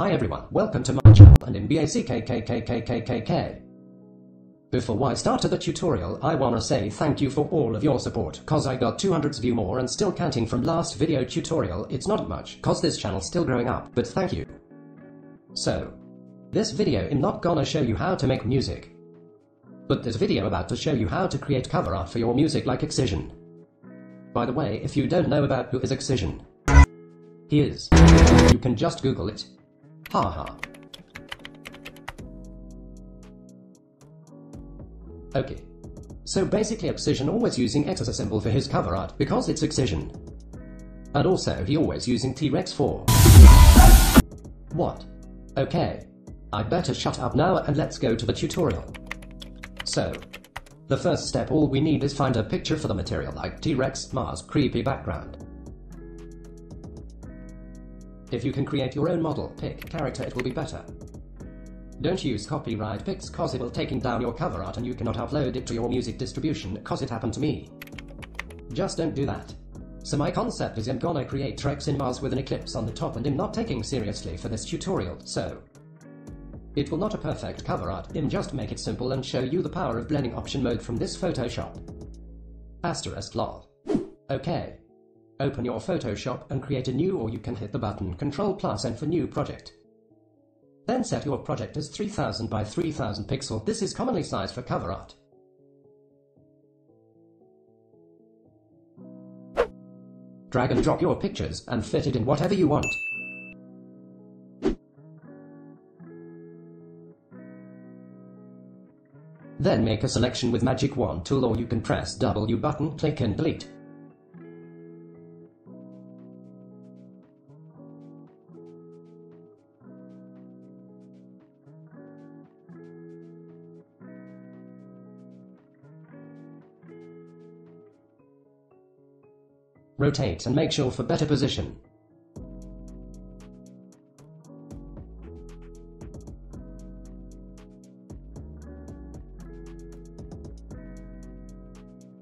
Hi everyone, welcome to my channel and in BACKKKKKKK. Before I start the tutorial, I wanna say thank you for all of your support, cause I got 200 view more and still counting from last video tutorial, it's not much, cause this channel's still growing up, but thank you. So, this video I'm not gonna show you how to make music. But this video about to show you how to create cover art for your music like Excision. By the way, if you don't know about who is Excision, he is. You can just Google it. Haha. Ha. Okay. So basically Excision always using X symbol for his cover art because it's Excision. And also he always using T-Rex 4. What? Okay. I better shut up now and let's go to the tutorial. So, the first step all we need is find a picture for the material like T-Rex, Mars, creepy background. If you can create your own model, pick character it will be better. Don't use copyright pics cause it will taking down your cover art and you cannot upload it to your music distribution cause it happened to me. Just don't do that. So my concept is I'm gonna create T-Rex in Mars with an eclipse on the top and I'm not taking seriously for this tutorial, so it will not a perfect cover art, im just make it simple and show you the power of blending option mode from this Photoshop. Asterisk lol. Okay. Open your Photoshop and create a new or you can hit the button Ctrl plus N for new project. Then set your project as 3000 by 3000 pixel. This is commonly sized for cover art. Drag and drop your pictures and fit it in whatever you want. Then make a selection with magic wand tool or you can press W button, click and delete. Rotate and make sure for better position.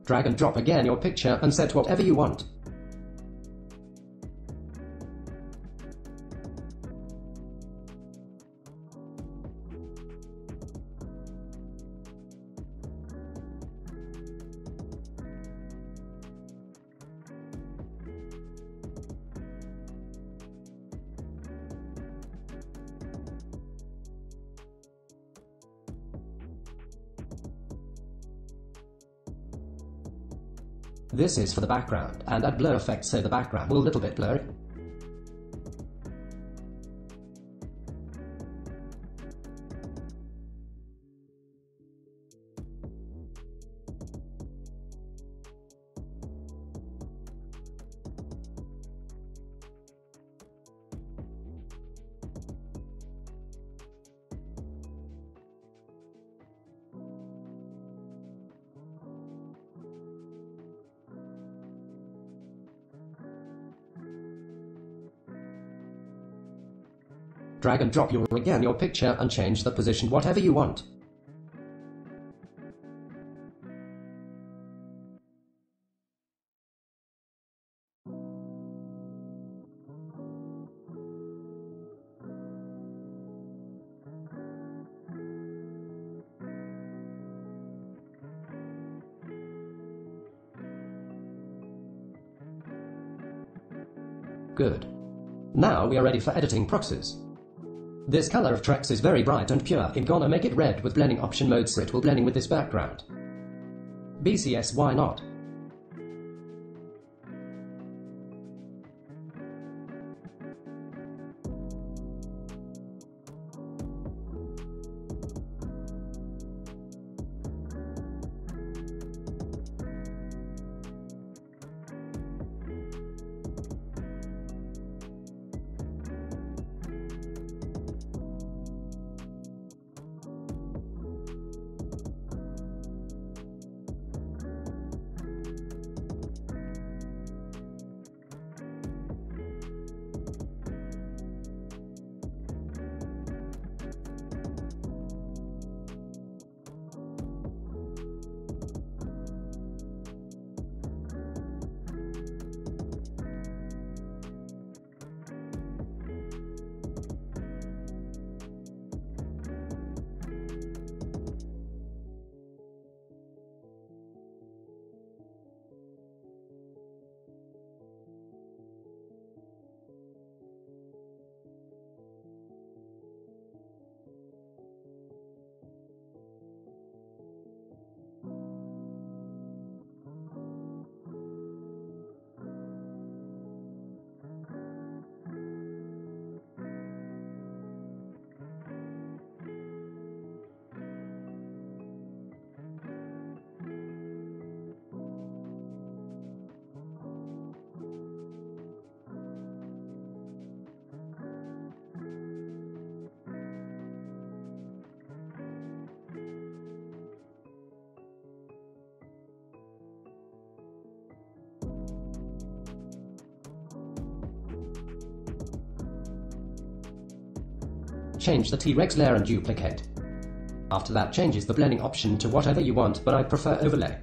Drag and drop again your picture and set whatever you want. This is for the background, and add blur effect so the background will a little bit blurry. Drag and drop your again your picture and change the position whatever you want. Good. Now we are ready for editing proxies. This color of T-Rex is very bright and pure. I'm gonna make it red with blending option mode so it will blending with this background. BCS why not? Change the T-Rex layer and duplicate. After that changes the blending option to whatever you want, but I prefer overlay.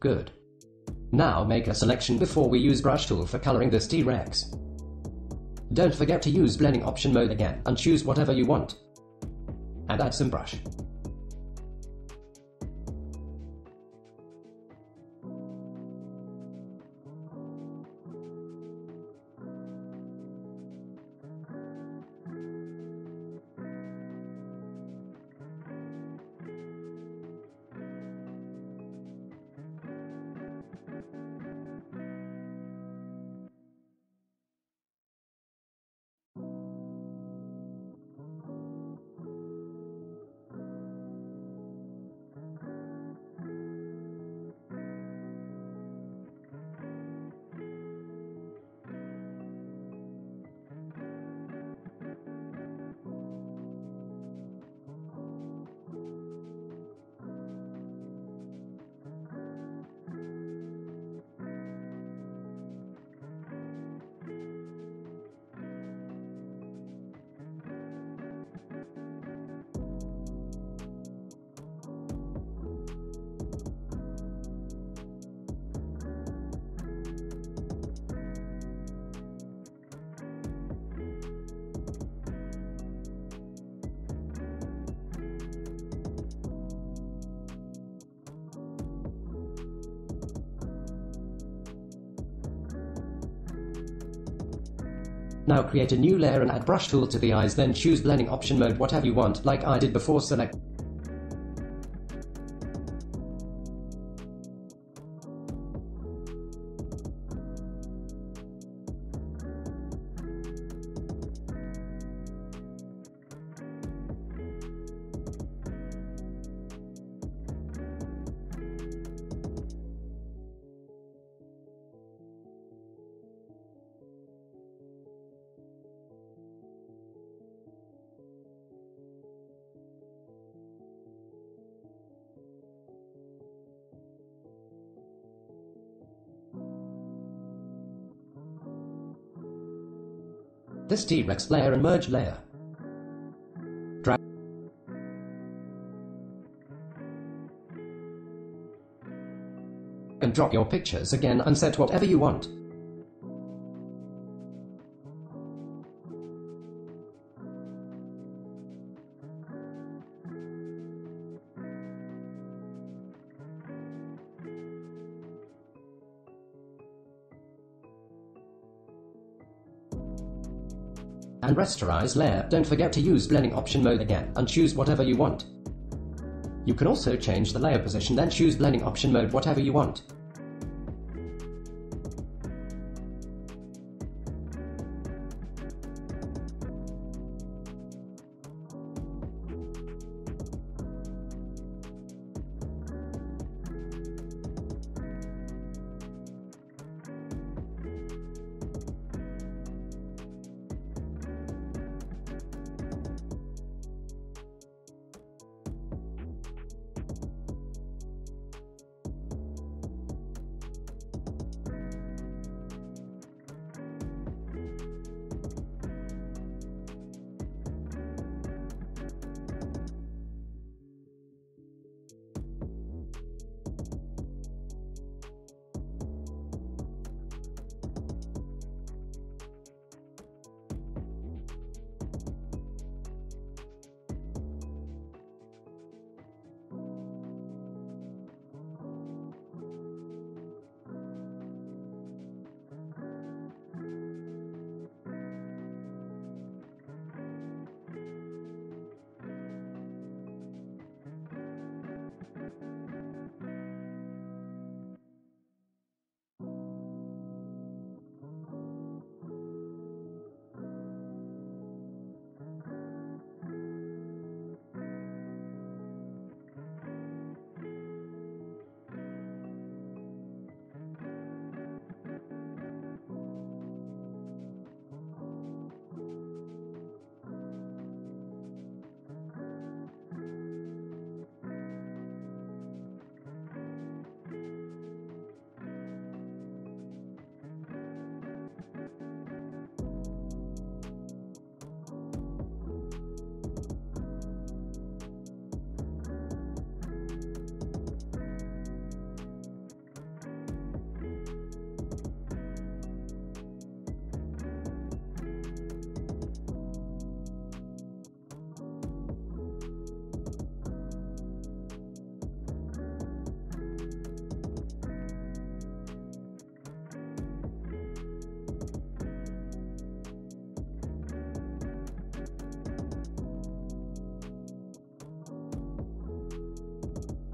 Good. Now make a selection before we use brush tool for coloring this T-Rex. Don't forget to use blending option mode again and choose whatever you want. And add some brush. Now create a new layer and add brush tool to the eyes then choose blending option mode whatever you want like I did before select this T-Rex layer and merge layer. Drag and drop your pictures again and set whatever you want. Rasterize layer, don't forget to use blending option mode again and choose whatever you want. You can also change the layer position then choose blending option mode whatever you want.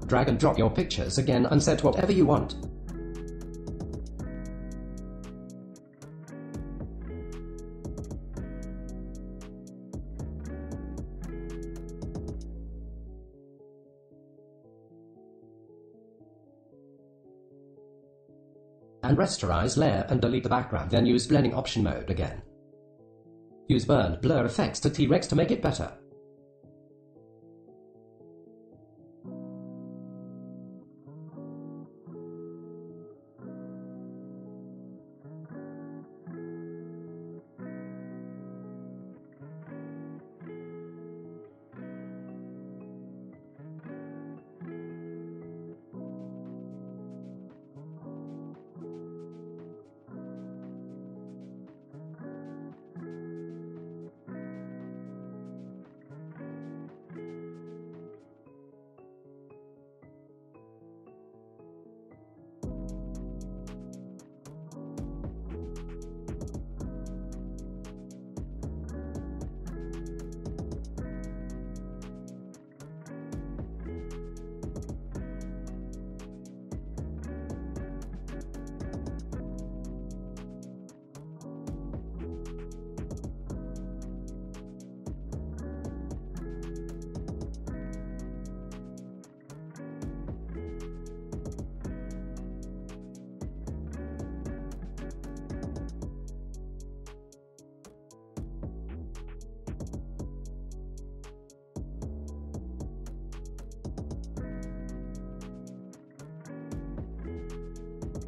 Drag and drop your pictures again and set whatever you want. and rasterize layer and delete the background, then use blending option mode again. Use burn blur effects to T-Rex to make it better.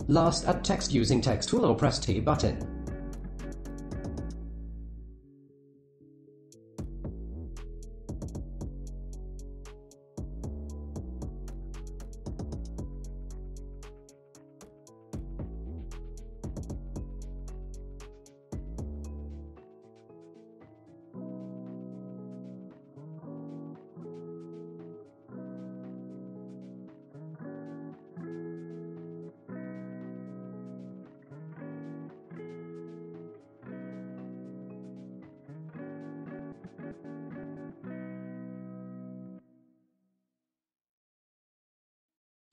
Last add text using text tool or press T button.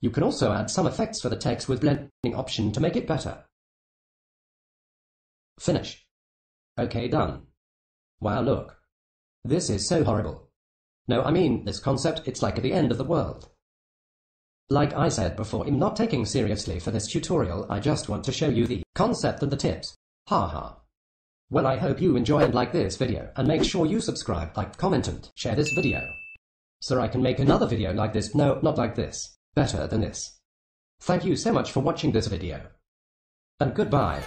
You can also add some effects for the text with blending option to make it better. Finish. Okay, done. Wow, look. This is so horrible. No, I mean, this concept, it's like at the end of the world. Like I said before, I'm not taking seriously for this tutorial, I just want to show you the concept and the tips. Ha ha. Well, I hope you enjoy and like this video, and make sure you subscribe, like, comment and share this video. So I can make another video like this, no, not like this better than this. Thank you so much for watching this video. And goodbye.